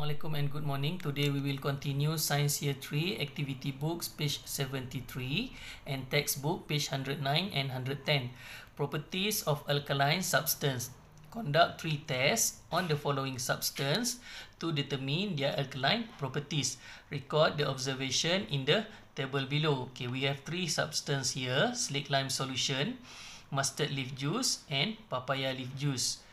Assalamualaikum and good morning. Today we will continue Science Year 3 activity books page 73 and textbook page 109 and 110. Properties of alkaline substance. Conduct three tests on the following substance to determine their alkaline properties. Record the observation in the table below. Okay, we have three substance here: slake lime solution, mustard leaf juice, and papaya leaf juice.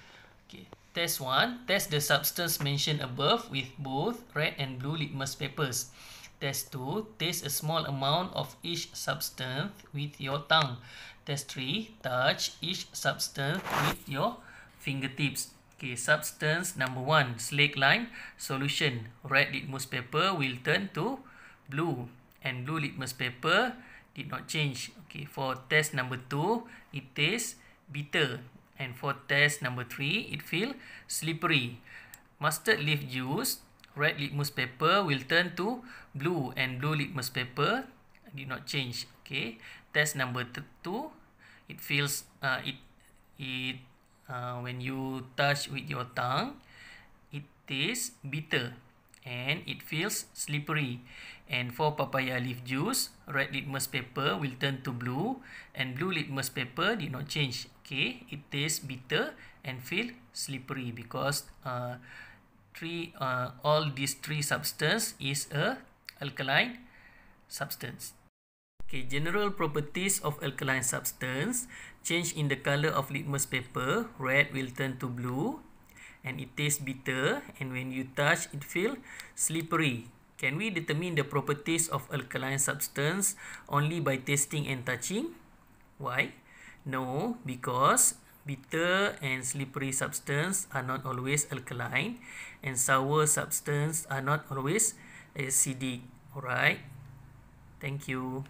Okay. Test 1. Test the substance mentioned above with both red and blue litmus papers. Test 2. Taste a small amount of each substance with your tongue. Test 3. Touch each substance with your fingertips. Okay, substance number 1. Slake lime solution. Red litmus paper will turn to blue. And blue litmus paper did not change. Okay, for test number 2, it tastes bitter. And for test number three, it feel slippery. Mustard leaf juice, red litmus paper will turn to blue and blue litmus paper did not change. Okay. Test number two, it feels uh, it it uh, when you touch with your tongue, it tastes bitter and it feels slippery. And for papaya leaf juice, red litmus paper will turn to blue and blue litmus paper did not change. Okay, it tastes bitter and feel slippery because uh, three uh, all these three substance is a alkaline substance. Okay, general properties of alkaline substance change in the color of litmus paper. Red will turn to blue and it tastes bitter and when you touch it feel slippery. Can we determine the properties of alkaline substance only by tasting and touching? Why? No because bitter and slippery substance are not always alkaline and sour substance are not always acidic. Alright? Thank you